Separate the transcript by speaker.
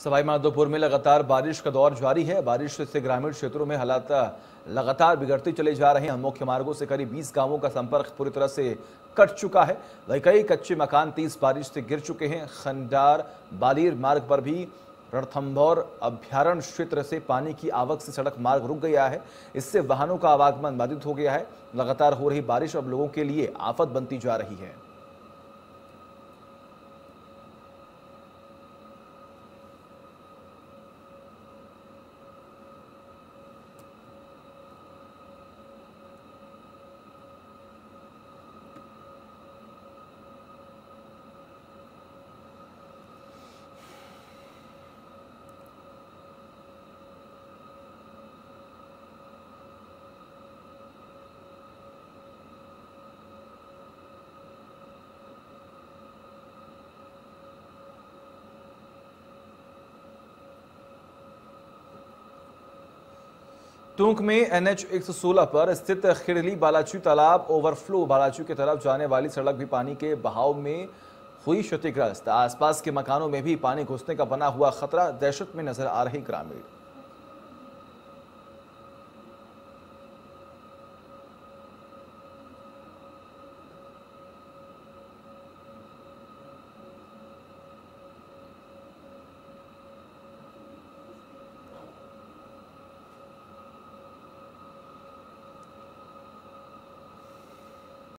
Speaker 1: सवाईमाधोपुर में लगातार बारिश का दौर जारी है। बारिश से ग्रामीण क्षेत्रों में हालात लगातार बिगड़ते चले जा रहे हैं। मुख्य मार्गों से करीब 20 गाँवों का संपर्क पूरी तरह से कट चुका है। वही कई कच्चे मकान तेज बारिश से गिर चुके हैं। खंडार, बालीर मार्ग पर भी रणथंभौर अभ्यारण्य क्षेत्र से पानी की आवक से सड़क मार्ग रुक गया है। इससे वाहनों का आवागमन बाधित हो गया है। लगातार हो रही बारिश अब लोगों के लिए आफत बनती जा रही है। टूंक में एनएच 116 पर स्थित खिड़ली बालाचू तालाब ओवरफ्लो बालाचू की तरफ़ जाने वाली सड़क भी पानी के बहाव में हुई क्षतिग्रस्त। आसपास के मकानों में भी पानी घुसने का बना हुआ खतरा दहशत में नज़र आ रही ग्रामीण।